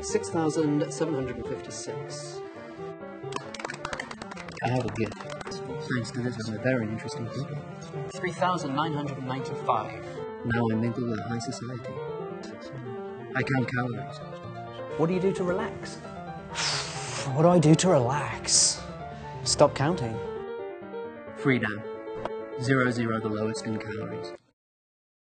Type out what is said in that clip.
6,756. I have a gift. Thanks to this, I'm a very interesting people. 3,995. Now I mingle with high society. I count calories. What do you do to relax? What do I do to relax? Stop counting. FreeDamm. Zero zero the lowest in calories.